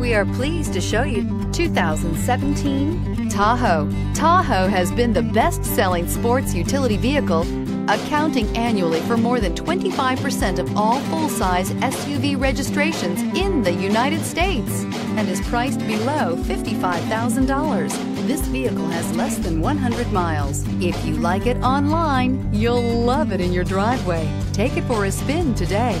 We are pleased to show you 2017 Tahoe. Tahoe has been the best-selling sports utility vehicle, accounting annually for more than 25% of all full-size SUV registrations in the United States and is priced below $55,000. This vehicle has less than 100 miles. If you like it online, you'll love it in your driveway. Take it for a spin today.